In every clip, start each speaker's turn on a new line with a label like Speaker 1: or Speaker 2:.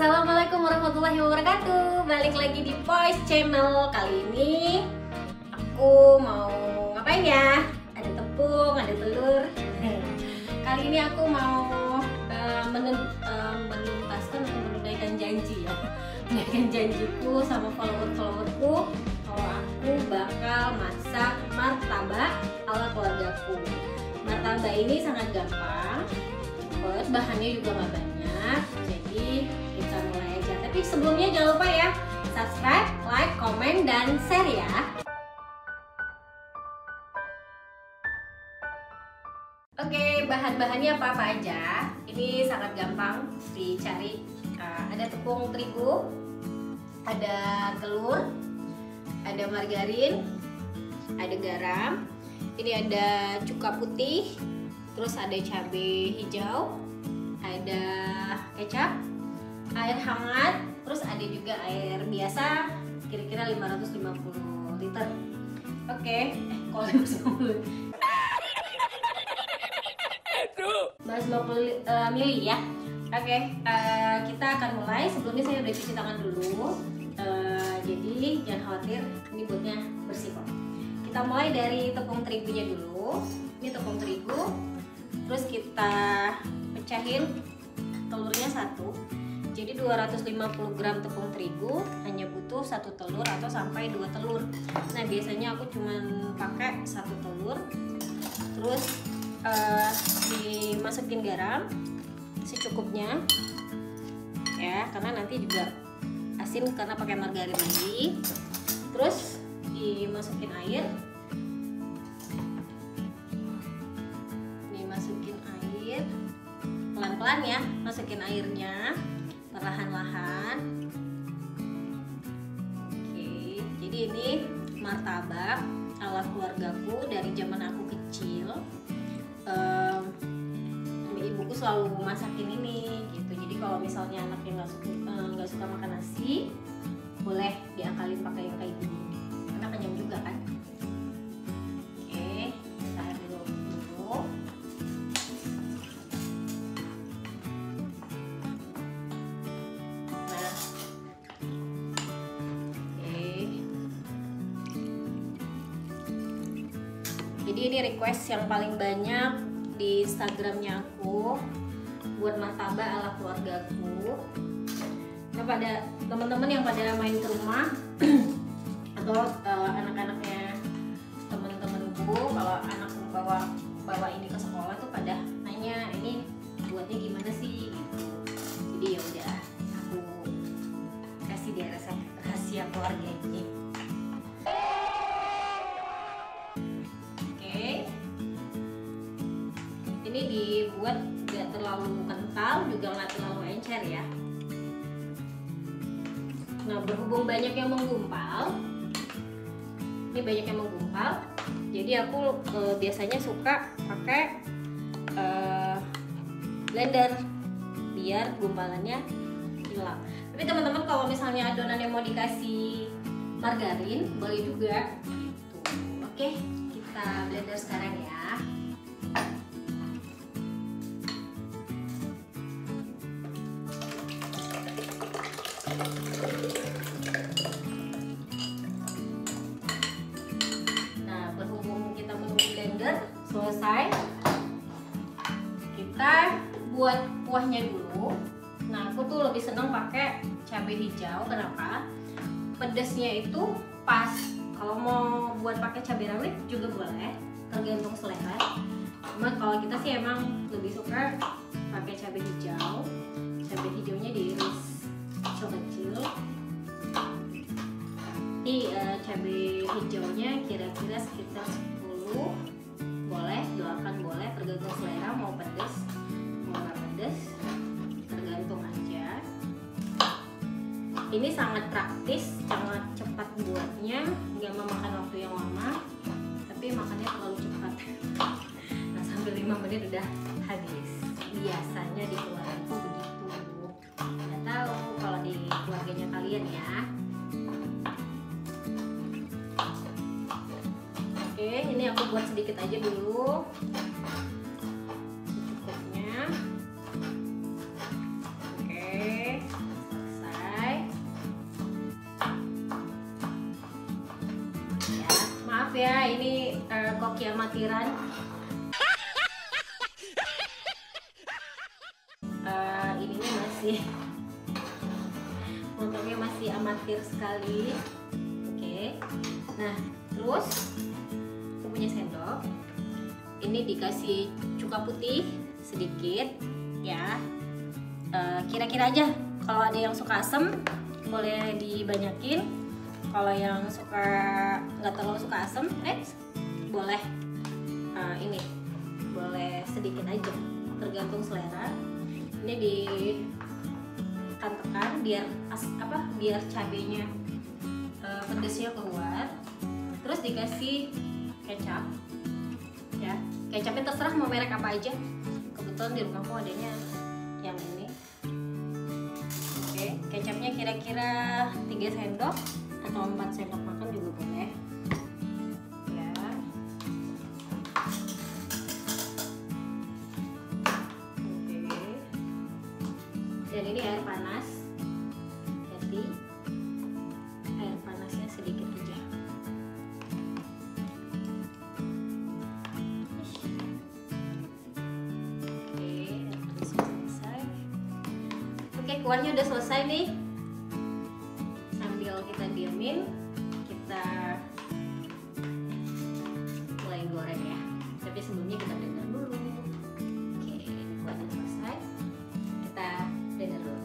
Speaker 1: Assalamualaikum warahmatullahi wabarakatuh. Balik lagi di Voice Channel. Kali ini aku mau ngapain ya? Ada tepung, ada telur. Kali ini aku mau uh, menun, uh, menuntaskan atau menunaikan janji ya. Menunaikan janjiku sama follower-followerku Kalau aku bakal masak martabak ala keluargaku. Martabak ini sangat gampang bahannya juga gak banyak Tapi sebelumnya jangan lupa ya Subscribe, like, komen, dan share ya. Oke, bahan-bahannya apa-apa aja. Ini sangat gampang dicari. Uh, Ada tepung terigu Ada telur Ada margarin Ada garam. Ini ada cuka putih terus ada cabai hijau ada kecap air hangat terus ada juga air biasa kira-kira 550 liter. Oke okay. eh kalau 550 150 uh, mili ya. Oke okay, uh, eh, kita akan mulai. Sebelumnya saya udah cuci tangan dulu. Uh, jadi jangan khawatir ini buatnya bersih kok. Kita mulai dari tepung terigunya dulu. Ini tepung terigu. Terus kita pecahin telurnya satu jadi 250 gram tepung terigu hanya butuh satu telur atau sampai dua telur. Nah biasanya aku cuman pakai satu telur. Terus uh, dimasukin garam secukupnya ya karena nanti juga asin karena pakai margarin lagi. Terus dimasukin air. Pelan-pelan ya masukin airnya perlahan-lahan. Oke jadi ini martabak ala keluargaku dari zaman aku kecil. Um, ibuku selalu masakin ini gitu. Jadi kalau misalnya anaknya nggak suka eh, nggak suka makan nasi boleh ini request yang paling banyak di instagramnya aku buat martabak ala keluargaku nah pada teman-teman yang pada main ke rumah atau uh, anak-anaknya teman-temanku kalau anak bawa bawa ini ke sekolah tuh pada nanya ini buatnya gimana sih dibuat gak terlalu kental juga nggak terlalu encer ya. Nah berhubung banyak yang menggumpal ini banyak yang menggumpal jadi aku e, biasanya suka pakai e, blender biar gumpalannya hilang. Tapi teman-teman kalau misalnya adonan yang mau dikasih margarin boleh juga. Gitu oke kita blender sekarang ya Nah, berhubung kita menunggu blender selesai, kita buat kuahnya dulu. Nah, aku tuh lebih seneng pakai cabai hijau. Kenapa? Pedasnya itu pas. Kalau mau buat pakai cabai rawit juga boleh, tergantung selera. Cuma kalau kita sih emang lebih suka pakai cabai hijau. Cabai hijaunya diiris kecil-kecil ini uh, cabai hijaunya kira-kira sekitar 10 boleh 8 boleh tergantung selera mau pedas mau nggak pedas tergantung aja. Ini sangat praktis sangat cepat buatnya nggak memakan waktu yang lama tapi makannya terlalu cepat. Nah sampai 5 menit udah habis. Biasanya di keluarga sebagainya kalian ya. Oke ini aku buat sedikit aja dulu. Secukupnya. Oke selesai. Ya maaf ya ini uh, koki amatiran uh, eh, ininya masih amatir sekali. Oke. Nah terus aku punya sendok. Ini dikasih cuka putih sedikit ya. Kira-kira uh, aja. Kalau ada yang suka asam boleh dibanyakin. Kalau yang suka nggak terlalu suka asam eh boleh. Uh, ini boleh sedikit aja. Tergantung selera. Ini di tekan biar as, apa biar cabenya uh, pedesnya keluar. Terus dikasih kecap ya. Kecapnya terserah mau merek apa aja. Kebetulan di rumahku adanya yang ini. Oke kecapnya kira-kira 3 sendok atau 4 sendok makan juga boleh kuahnya udah selesai nih. Sambil kita diamin kita mulai goreng ya. Tapi sebelumnya kita blender dulu. Oke kuahnya selesai kita blender dulu.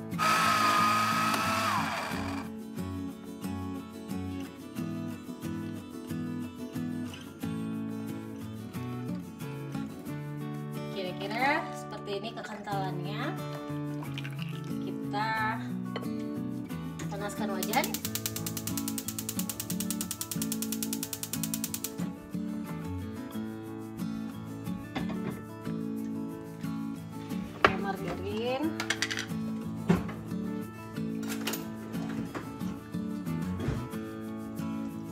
Speaker 1: Kira-kira seperti ini kekentalannya panaskan wajan pakai margarin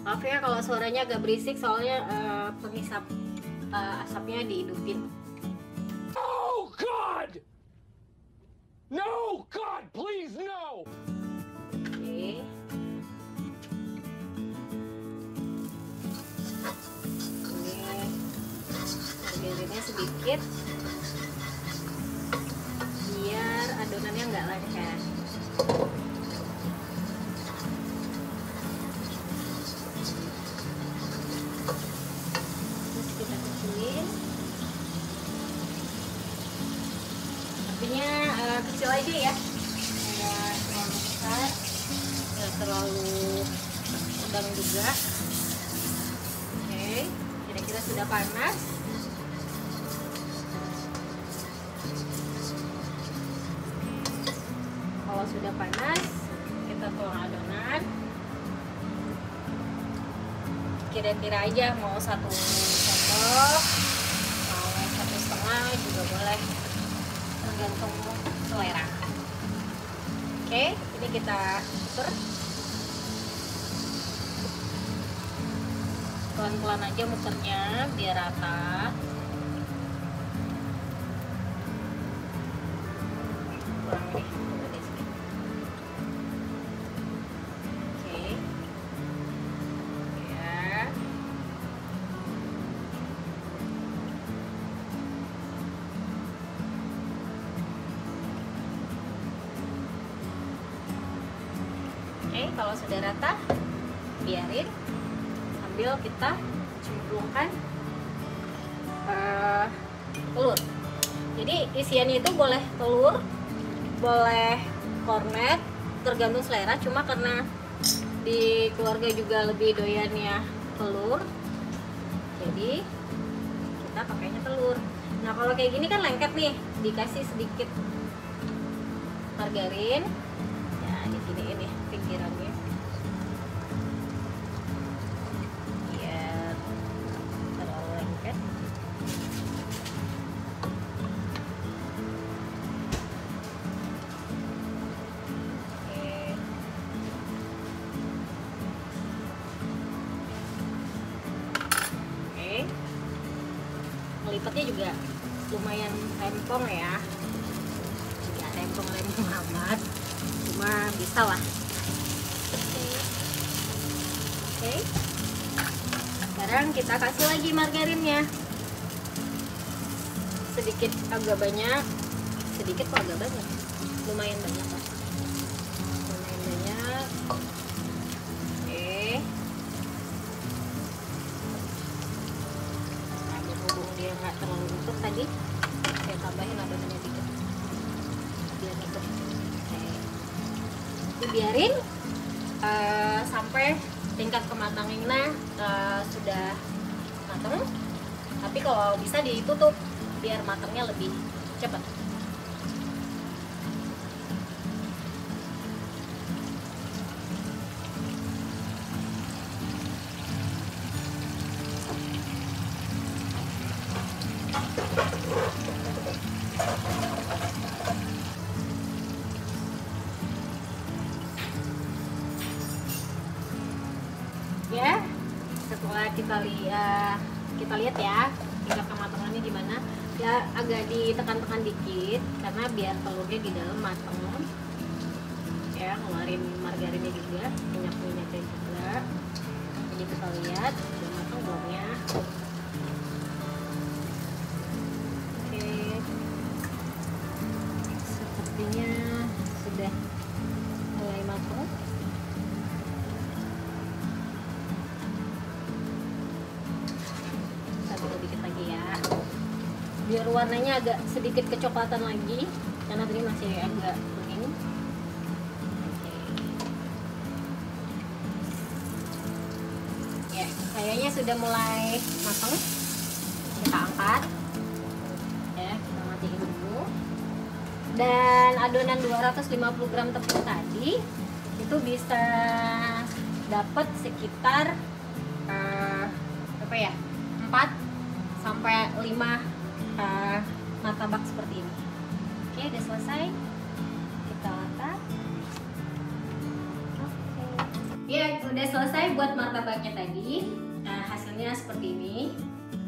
Speaker 1: maaf ya kalau suaranya agak berisik soalnya uh, pengisap uh, asapnya dihidupin
Speaker 2: Oh God! No, God, please no!
Speaker 1: Margarinnya sedikit biar adonannya nggak lengket. Kalau sudah panas kita tuang adonan. Kira-kira aja mau satu sendok mau satu setengah juga boleh. Tergantung selera. Oke ini kita puter pelan-pelan aja muternya biar rata kalau sudah rata, biarin sambil kita cemplungkan eh, telur. Jadi isiannya itu boleh telur, boleh kornet, tergantung selera. Cuma karena di keluarga juga lebih doyannya telur, jadi kita pakainya telur. Nah kalau kayak gini kan lengket nih, dikasih sedikit margarin, melipatnya juga lumayan rempong ya. Nggak rempong-rempong amat. Cuma bisa lah. Oke. Sekarang sekarang kita kasih lagi margarinnya. Sedikit agak banyak. Sedikit kok agak banyak. Lumayan banyak lah dibiarin uh, sampai tingkat kematangannya uh, sudah matang tapi kalau bisa ditutup biar matangnya lebih cepat setelah kita lihat kita lihat ya tingkat kematangannya gimana. Ya agak ditekan-tekan dikit karena biar telurnya di dalam matang ya ngeluarin margarinnya juga minyak minyaknya juga. Jadi kita lihat udah matang belum warnanya agak sedikit kecoklatan lagi karena tadi masih agak kuning ya kayaknya sudah mulai matang. Kita angkat. Ya kita matiin dulu. Dan adonan 250 gram tepung tadi itu bisa dapat sekitar eh, apa ya 4 sampai 5 uh, martabak seperti ini. Oke udah selesai. Kita letak oke. Ya udah selesai buat martabaknya tadi. Nah, hasilnya seperti ini.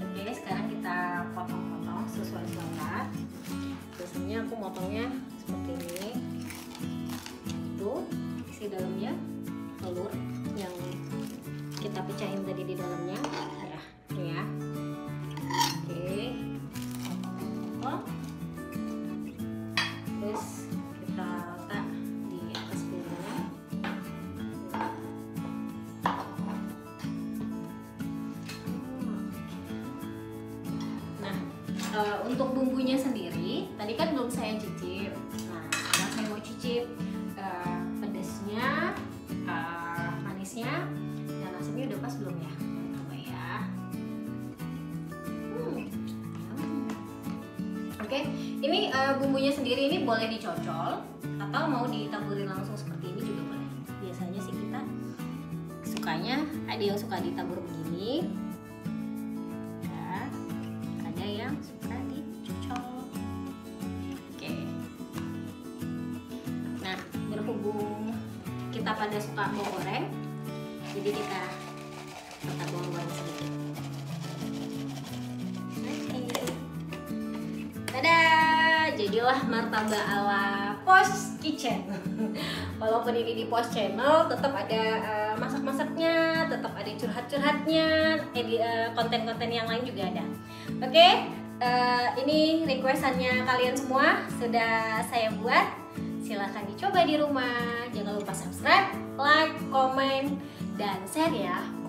Speaker 1: Oke sekarang kita potong-potong sesuai selera biasanya aku motongnya seperti ini. Tuh isi dalamnya telur yang kita pecahin tadi di dalamnya. Ya ya eh, untuk bumbunya sendiri tadi kan belum saya cicip nah sekarang saya mau cicip eh, pedasnya eh, manisnya dan asamnya udah pas belum ya coba ya Hmm. Hmm. Oke, ini eh, bumbunya sendiri ini boleh dicocol atau mau ditaburin langsung seperti ini juga boleh. Biasanya sih kita sukanya ada yang suka ditabur begini, suka mau goreng, jadi kita kita bawang goreng sedikit. Jadilah martabak ala Post Kitchen. Walaupun ini di Post Channel, tetap ada eh, masak-masaknya, tetap ada curhat-curhatnya, edi- eh, konten-konten yang lain juga ada. Oke, eh, ini requestannya kalian semua sudah saya buat. Silahkan dicoba di rumah. Jangan lupa subscribe, like, komen, dan share ya